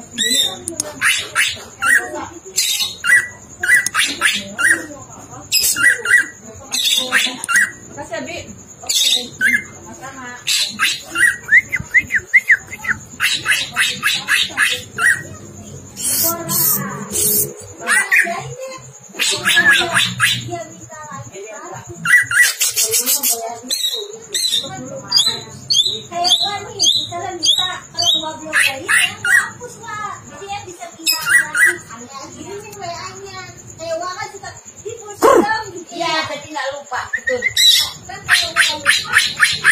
Kasabi. Okay. Masama. Masama. hapus lah dia bisa pindah lagi ada ini wa nya kan kita di push down gitu ya. iya, nggak lupa betul kan kan lupa